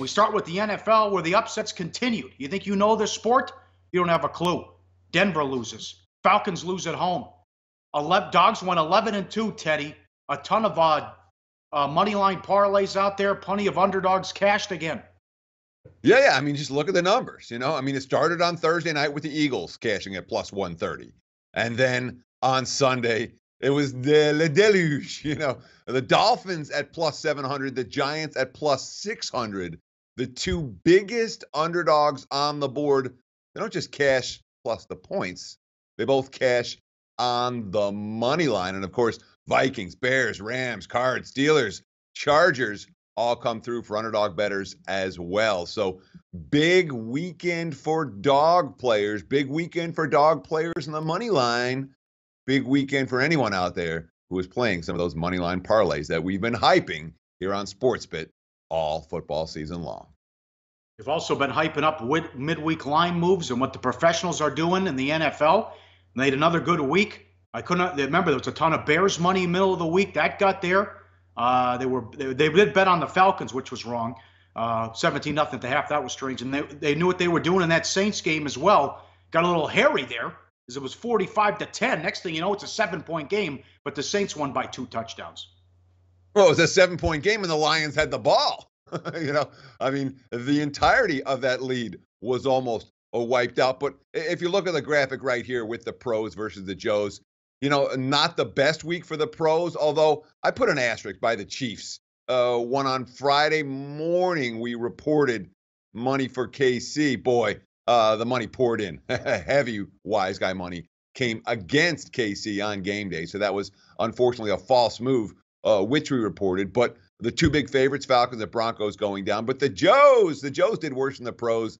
And we start with the NFL where the upsets continued. You think you know this sport? You don't have a clue. Denver loses. Falcons lose at home. 11, dogs went 11 and 2, Teddy. A ton of uh, uh, money line parlays out there. Plenty of underdogs cashed again. Yeah, yeah. I mean, just look at the numbers. You know, I mean, it started on Thursday night with the Eagles cashing at plus 130. And then on Sunday, it was the Deluge. You know, the Dolphins at plus 700, the Giants at plus 600. The two biggest underdogs on the board. They don't just cash plus the points, they both cash on the money line. And of course, Vikings, Bears, Rams, Cards, Steelers, Chargers all come through for underdog betters as well. So big weekend for dog players, big weekend for dog players in the money line, big weekend for anyone out there who is playing some of those money line parlays that we've been hyping here on Sports BIT all football season long. We've also been hyping up midweek line moves and what the professionals are doing in the NFL. Had another good week. I couldn't remember there was a ton of Bears money in the middle of the week that got there. Uh, they were they, they, did bet on the Falcons, which was wrong. Uh, 17 nothing the half. That was strange. And they, they knew what they were doing in that Saints game as well. Got a little hairy there as it was 45 to 10. Next thing you know, it's a seven point game, but the Saints won by two touchdowns. Well, it was a seven point game, and the Lions had the ball. you know, I mean, the entirety of that lead was almost wiped out. But if you look at the graphic right here with the pros versus the Joes, you know, not the best week for the pros, although I put an asterisk by the Chiefs. Uh, one on Friday morning, we reported money for KC. Boy, uh, the money poured in. Heavy wise guy money came against KC on game day. So that was unfortunately a false move, uh, which we reported. But the two big favorites, Falcons and Broncos, going down. But the Joes, the Joes did worse than the pros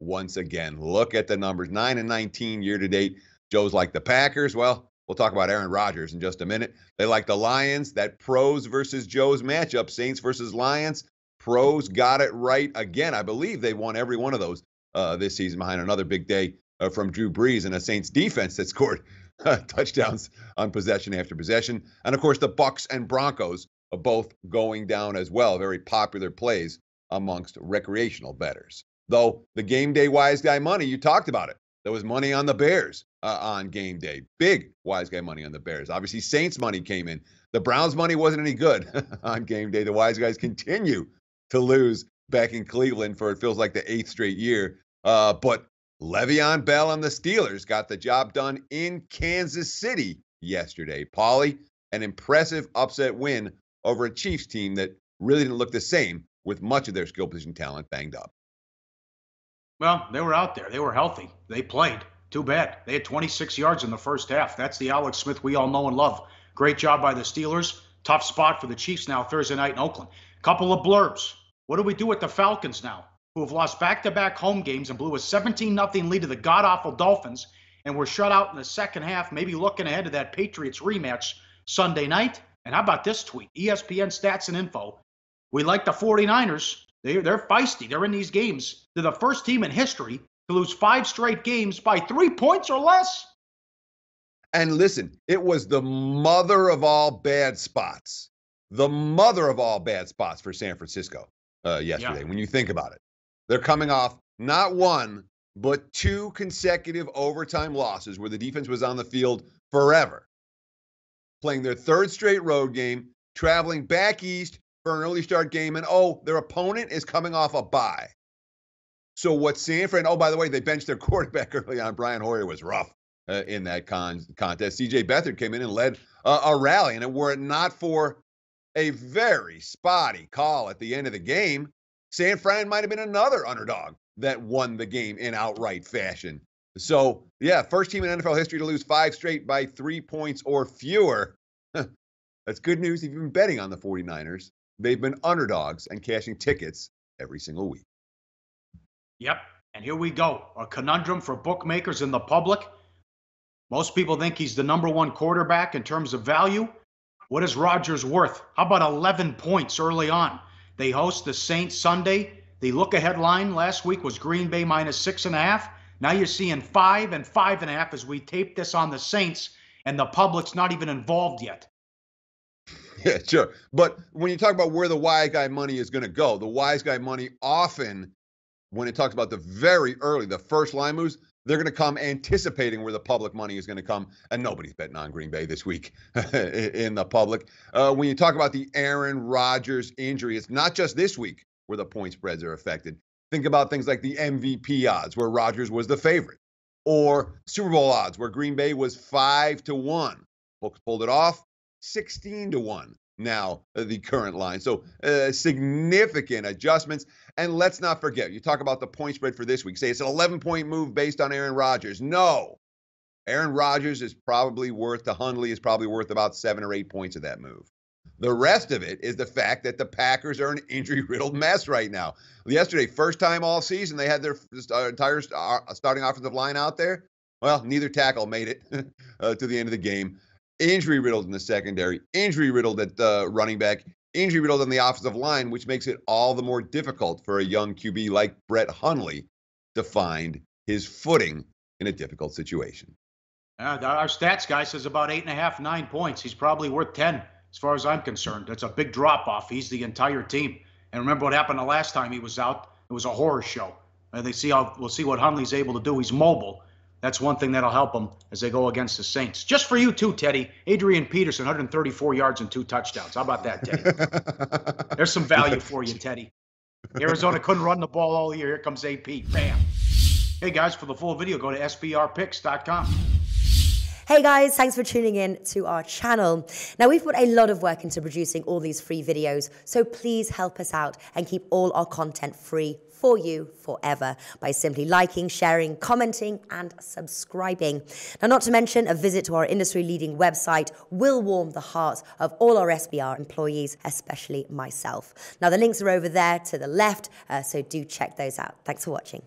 once again. Look at the numbers 9 and 19 year to date. Joe's like the Packers. Well, We'll talk about Aaron Rodgers in just a minute. They like the Lions, that pros versus Joe's matchup, Saints versus Lions. Pros got it right again. I believe they won every one of those uh, this season behind another big day uh, from Drew Brees and a Saints defense that scored touchdowns on possession after possession. And of course, the Bucs and Broncos are both going down as well. Very popular plays amongst recreational bettors. Though the game day wise guy money, you talked about it. There was money on the Bears uh, on game day. Big wise guy money on the Bears. Obviously, Saints money came in. The Browns money wasn't any good on game day. The wise guys continue to lose back in Cleveland for it feels like the eighth straight year. Uh, but Le'Veon Bell and the Steelers got the job done in Kansas City yesterday. Pauly, an impressive upset win over a Chiefs team that really didn't look the same with much of their skill position talent banged up. Well, they were out there. They were healthy. They played. Too bad. They had 26 yards in the first half. That's the Alex Smith we all know and love. Great job by the Steelers. Tough spot for the Chiefs now Thursday night in Oakland. Couple of blurbs. What do we do with the Falcons now, who have lost back-to-back home games and blew a 17 0 lead to the god-awful Dolphins and were shut out in the second half, maybe looking ahead to that Patriots rematch Sunday night? And how about this tweet? ESPN stats and info. We like the 49ers. They, they're feisty. They're in these games. They're the first team in history to lose five straight games by three points or less. And listen, it was the mother of all bad spots, the mother of all bad spots for San Francisco uh, yesterday. Yeah. When you think about it, they're coming off not one, but two consecutive overtime losses where the defense was on the field forever, playing their third straight road game, traveling back east for an early start game, and oh, their opponent is coming off a bye. So what Sanford? Oh, by the way, they benched their quarterback early on. Brian Hoyer was rough uh, in that con- contest. C.J. Beathard came in and led uh, a rally, and it, were it not for a very spotty call at the end of the game, San Fran might have been another underdog that won the game in outright fashion. So, yeah, first team in NFL history to lose five straight by three points or fewer. That's good news if you've been betting on the 49ers. They've been underdogs and cashing tickets every single week. Yep. And here we go. A conundrum for bookmakers and the public. Most people think he's the number one quarterback in terms of value. What is Rodgers worth? How about 11 points early on? They host the Saints Sunday. The look ahead line last week was Green Bay minus six and a half. Now you're seeing five and five and a half as we tape this on the Saints, and the public's not even involved yet. Yeah, sure. But when you talk about where the wise guy money is going to go, the wise guy money often, when it talks about the very early, the first line moves, they're going to come anticipating where the public money is going to come, and nobody's betting on Green Bay this week in the public. Uh, when you talk about the Aaron Rodgers injury, it's not just this week where the point spreads are affected. Think about things like the MVP odds, where Rodgers was the favorite, or Super Bowl odds, where Green Bay was five to one. Books pulled it off, 16 to one now uh, the current line. So uh, significant adjustments. And let's not forget, you talk about the point spread for this week. Say it's an 11 point move based on Aaron Rodgers. No. Aaron Rodgers is probably worth, the Hundley is probably worth about seven or eight points of that move. The rest of it is the fact that the Packers are an injury riddled mess right now. Yesterday, first time all season, they had their uh, entire uh, starting offensive line out there. Well, neither tackle made it uh, to the end of the game injury riddled in the secondary, injury riddled at the running back, injury riddled on the offensive line, which makes it all the more difficult for a young QB like Brett Hundley to find his footing in a difficult situation. Uh, our stats guy says about eight and a half, nine points. He's probably worth 10 as far as I'm concerned. That's a big drop off. He's the entire team. And remember what happened the last time he was out? It was a horror show. And they see how we'll see what Hundley's able to do. He's mobile. That's one thing that'll help them as they go against the Saints. Just for you too, Teddy. Adrian Peterson, 134 yards and two touchdowns. How about that, Teddy? There's some value for you, Teddy. Arizona couldn't run the ball all year. Here comes AP. Bam. Hey guys, for the full video, go to sbrpicks.com. Hey guys, thanks for tuning in to our channel. Now, we've put a lot of work into producing all these free videos, so please help us out and keep all our content free for you forever by simply liking, sharing, commenting, and subscribing. Now, not to mention, a visit to our industry leading website will warm the hearts of all our SBR employees, especially myself. Now, the links are over there to the left, uh, so do check those out. Thanks for watching.